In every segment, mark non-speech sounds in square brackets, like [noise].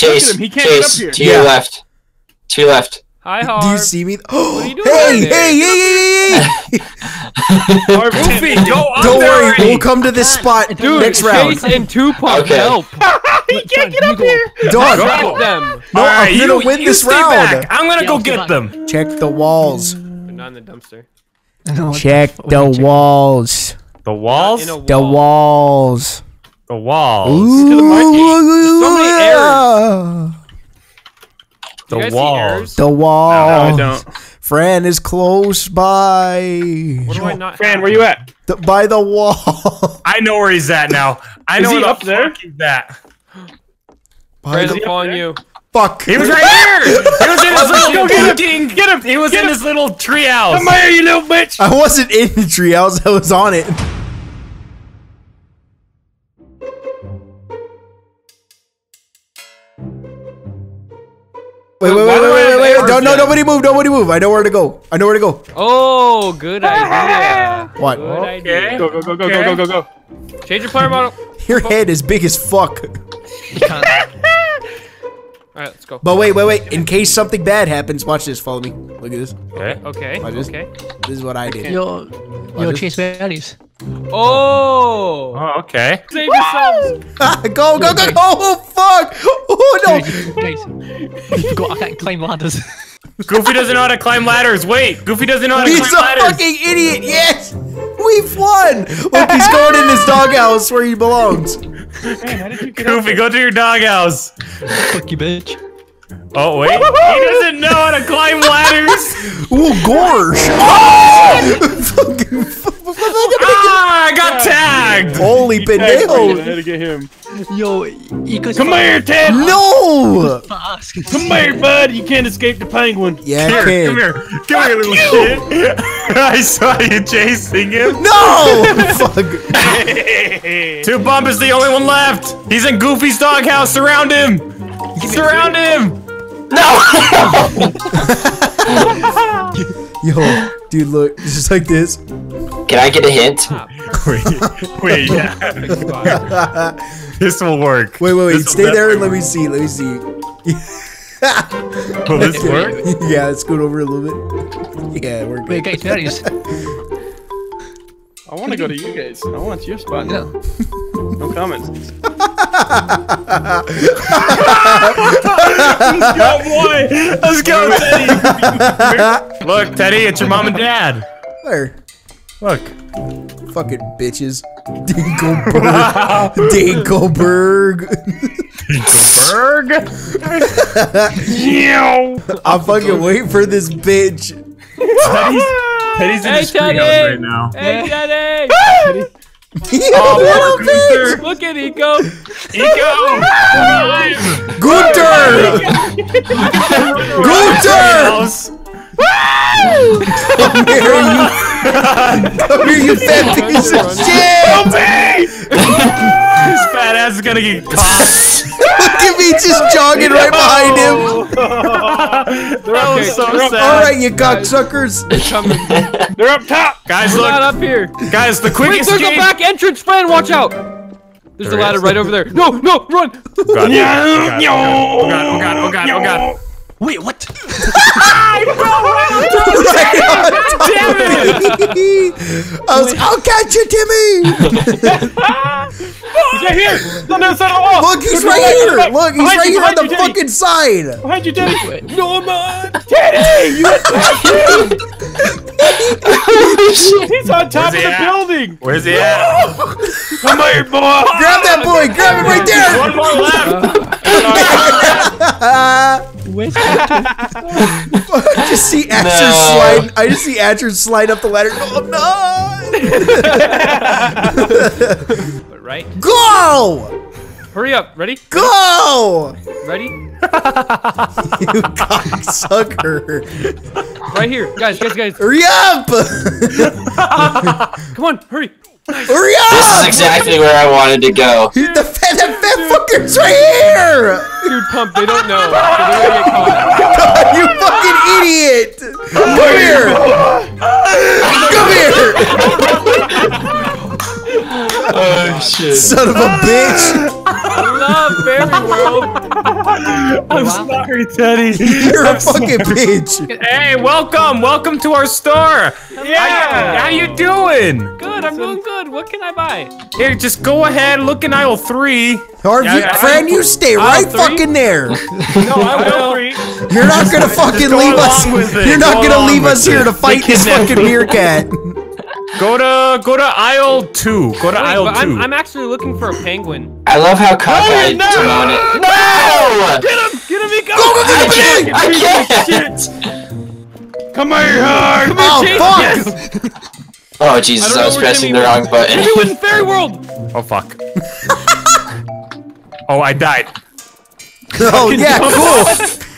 Chase, him, he can't get up Chase, here. to your Yeah. left. To your left. Hi, Do you see me? are you [gasps] doing hey, down there? hey, hey, hey, hey, hey! [laughs] Harv, Goofy, go up Don't worry, already. we'll come to this spot Dude, next round. Chase and Tupac Okay. help. [laughs] he can't get up here. Dog, Track them. no, Alright, I'm gonna you- win you this round. back. I'm gonna Yeah, go get back. them. Check the walls. They're not in the dumpster. Check the walls. The walls. In a wall. The walls. The walls. Ooh, so many yeah. The You guys see walls. The wall. No, I don't. Fran is close by. What do I not Fran, have? where you at? The- by the wall. [laughs] I know where he's at now. I Is know he where the up there? fuck he's at. By Fran's the following you. fuck. He was right here. He was in his little go get him. Get him. He was in his little treehouse. Come here, you little bitch. I wasn't in the treehouse. I was on it. Wait, wait, wait, Why wait, wait, wait, Don't, no, nobody move, nobody move. I know where to go. I know where to go. Oh, good idea. [laughs] What? Good idea. Go, go, go, go, go, go, go, go. Change your player model. [laughs] Your head is big as fuck. [laughs] All right, let's go. But wait, wait, wait. In case something bad happens, watch this. Follow me. Look at this. Okay. Okay. I just- Okay. This is what I did. Yo, yo, just- Chase Berries. Oh. Oh, okay. Save yourselves. [laughs] go, go, go, go. Oh, fuck. Oh, no. Guys, you forgot I can't climb ladders. [laughs] Goofy doesn't know how to climb ladders. Wait, Goofy doesn't know how to He's climb a ladders. fucking idiot. Yes. We've won. Look, he's going in his doghouse where he belongs. Man, how did you get Goofy, go to your doghouse. Fuck you, bitch. Oh wait, he doesn't know how to climb ladders. [laughs] Ooh, gorge. [laughs] Oh! Ah, I got tagged. Holy Tag for you, I pendejo. had to get him. Yo, you. Come here, Ted. No. Come here, bud. You can't escape the penguin. Yeah, I Here, can. come here, come here, little shit. [laughs] I saw you chasing him. No. Fuck. Two Pump is the only one left. He's in Goofy's doghouse. Surround him. Surround him. [laughs] Yo, dude, look, just like this. Can I get a hint? Ah, wait, [laughs] wait, yeah. [laughs] this will work. Wait, wait, wait. This Stay there and let me see. Let me see. Will this work? yeah, let's go over a little bit. Yeah, we're Wait, good. guys, berries. I want to go to you guys. I want your spot. Yeah. No comments. Let's go, boy. Let's go, Teddy. Look, Teddy, it's your mom and dad. There. Look. Fucking bitches. Dinkleberg. [laughs] Dinkleberg. Berg. [laughs] I'm fucking waiting for this bitch. Teddy's, Teddy's in Hey, his Teddy. treehouse right now. Hey, Daddy. You [laughs] Oh, little bitch. Gunther. Look at Eco. Eco. Alive. [laughs] Gunter! Gunter! House. [laughs] Come here, you. Come here, you fat piece of shit! His fat ass is gonna get caught. Look at me just jogging right behind him. [laughs] that was so sad. Alright, you cocksuckers. They're Coming. They're up top. Guys, We're not look. up here. Guys, the quickest Wait, quick there's a back entrance, Fran. Watch out. There's There a ladder is. right over there. No, no, run. God, [laughs] oh God, oh God, oh God, oh God, oh God. Wait, what? [laughs] [laughs] Oh I was, I'll catch you, Timmy! [laughs] He's right here. On the other side of the wall. Look, he's right here! look, Look, he's right here on the fucking side! Behind you, Teddy. No, man. Teddy, you attacked him. He's on top of the building. Where's he at? Come here, boy. Grab that boy! Grab him right there! One more left. Where's I just see Asher No. slide. I just see Asher slide up the ladder. Oh, no, [laughs] no! Right. Go! Hurry up. Ready? Go! Ready? [laughs] You cocksucker! Right here, guys, guys, guys. Hurry up! [laughs] Come on, hurry. Hurry up! This is exactly where I wanted to go. The fat, that fat fucker's right here! Dude, pump. They don't know. They're gonna get caught. You fucking idiot! Come here! [laughs] Come here! Oh shit. Son of a bitch! I love Fairy World. [laughs] I'm sorry, Teddy. You're a I'm sorry. fucking bitch. Hey, welcome, welcome to our store. Yeah. How you doing? Good, I'm doing good. What can I buy? Here, just go ahead, look in aisle three. Harv, Yeah, you, friend, you stay right three? fucking there. No, I will. You're not gonna fucking go leave us. along with it. You're not Go gonna leave us here it. to fight this fucking meerkat. Go to go to aisle two. Go to Wait, aisle two. I'm, I'm actually looking for a penguin. I love how cockeyed oh, no! Timon is. No! Get him! Get him! He go! Go, go, I go, can't! go, I can't! Come here, Harv! Oh fuck! [laughs] Oh Jesus! I I, was pressing Jimmy the wrong button. He was in Fairy World. [laughs] oh fuck. [laughs] oh, I died. Oh yeah, cool.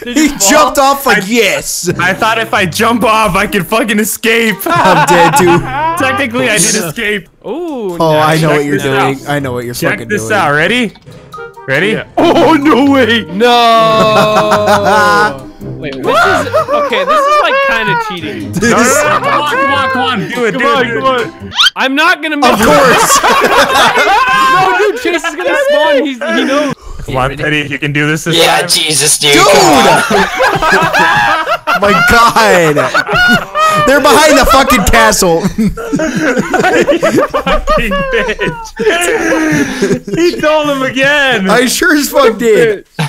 Did He fall? jumped off like yes. I thought if I jump off, I could fucking escape. [laughs] I'm dead too. [laughs] Technically, I did [laughs] escape. Ooh. Oh, I know what you're doing. out. I know what you're fucking. doing. Check this doing. out. Ready? Ready? Oh, no way! No. Wait, this is okay. This is like kind of cheating. No, no, no, no, come on, come on, come on. Do it, Come do on, it, come on! I'm not gonna make. Of course. No, dude, Chase is gonna spawn. He's he knows. Come on, Teddy, you can do this this Yeah, time. Jesus, dude. Dude! [laughs] My God. They're behind the fucking castle. Fucking [laughs] bitch. [laughs] he told him again. I sure as fuck did. Go,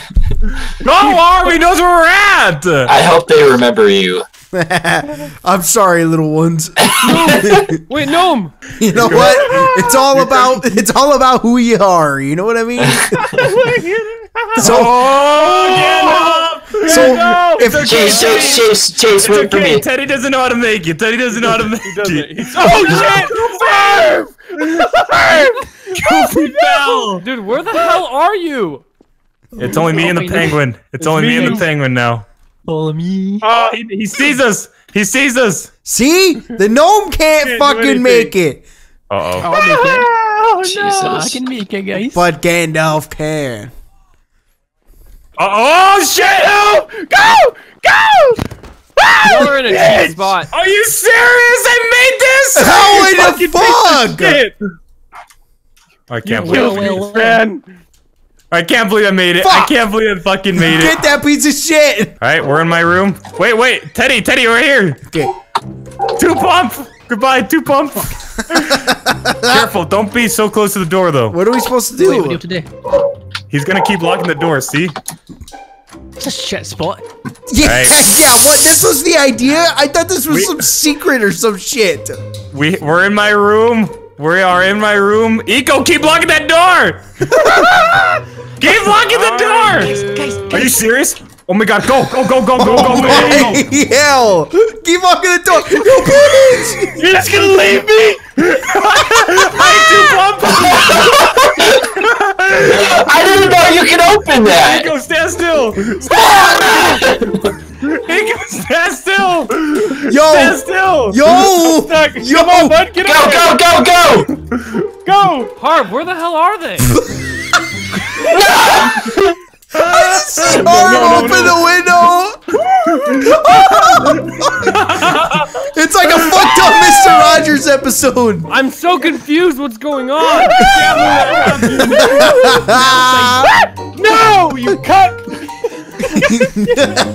Harvey knows where we're at. I hope they remember you. [laughs] I'm sorry, little ones. [laughs] Wait, gnome. You know what? It's all about it's all about who you are. You know what I mean? [laughs] so Oh, get up. so if Chase, Chase, Chase, Chase, wait for me. Teddy doesn't know how to make it. Teddy doesn't know how to make it. Oh, shit! Goofy fell. Dude, where the hell are you? It's only me and the penguin. It's only me and the penguin now. Follow me. Oh, he, he sees us. He sees us. see, the gnome can't do fucking make it, Uh oh. I'll make it. Oh, I can make it, guys. but Gandalf can. Uh oh shit! Go! Go! You're in a cheat spot. Are you serious? I made this. [laughs] How in the fuck? I can't Well, believe. well, well. Man! I can't believe I made it. I can't believe I fucking made it. Get that piece of shit. All right, we're in my room. Wait, wait, Teddy, Teddy, we're here. Okay. Two pump. Goodbye, two pump. [laughs] Careful, don't be so close to the door though. What are we supposed to Wait, what do you do? have to do? He's gonna keep locking the door. See? It's a shit spot. Yeah, Right. yeah. What? This was the idea? I thought this was We- some secret or some shit. We we're in my room. We are in my room. Eco, keep locking that door. [laughs] keep locking the door. Guys, Are you serious? Oh my god, go, go, go, go, go, go, go, go, go. [laughs] Hell! Keep locking the door. [laughs] No, please. You're just gonna leave me? [laughs] Hi, two pump. I didn't know you could open that. Eco, stand still. Eco, stand still. Stand still. yo, yo. Come on, bud. Get Go, out go, go, go! Go! Harv, where the hell are they? Arm, episode. I'm so confused. What's going on? [laughs] No! You cuck!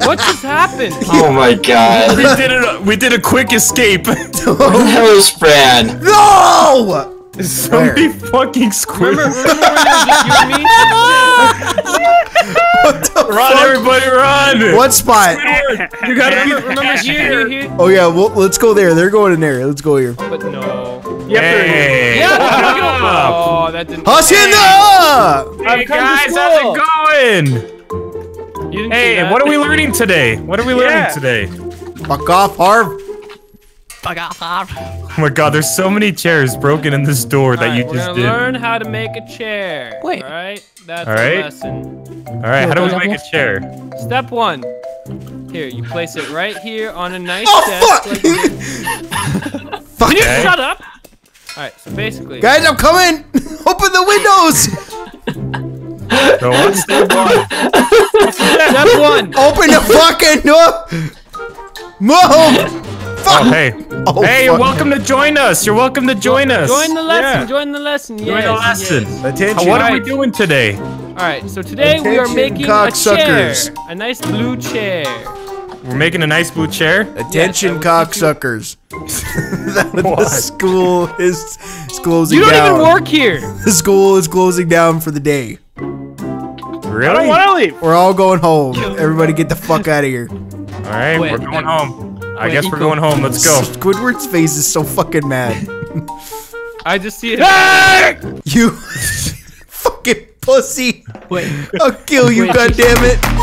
What just happened? Oh my god. We did it. We did a quick escape. [laughs] Where the hell is Fran? no. Somebody fucking squirted. Remember, [laughs] remember when it was just you and me? What the Run, fuck? everybody, run! What spot? You gotta Remember, remember [laughs] here, here, here? Oh yeah, well, let's go there. They're going in there. Let's go here. But no. Yep, there it is. Hey, Yeah, what's look it up? Oh, that didn't. Hacienda! Hey I've come to guys, how's it going? You didn't see Hey, what are we learning today? What are we learning Yeah. today? Fuck off, Harv. Fuck off, Oh my god, there's so many chairs broken in this door that Alright, you we're just gonna did. learn how to make a chair. Wait. All right, that's All the lesson. Alright, how do we make a chair? Step one. Here, you place it right here on a nice Oh desk. fuck! like [laughs] fuck. Can you Okay. shut up? All right, so basically, Guys, I'm coming! [laughs] Open the windows! [laughs] So what's step one? step one. Open the fucking door! Move! Oh, fuck! Oh, hey. Oh, hey, you're fuck. welcome to join us. You're welcome to join us. Join the lesson. Yeah. Join the lesson. Join the lesson. yes. Attention. What are we doing today? All right. So today we are Attention, making a chair, a nice blue chair. We're making a nice blue chair. Attention, Yes, cocksuckers. [laughs] That- the school is, is closing down. You don't down. even work here. The school is closing down for the day. I don't Really? want to leave. We're all going home. Everybody get the fuck out of here. All right, Wait, we're going home. I guess we're going home. Let's go. [laughs] Squidward's face is so fucking mad. I just see it. You [laughs] fucking pussy. Wait. I'll kill you, Wait, goddammit.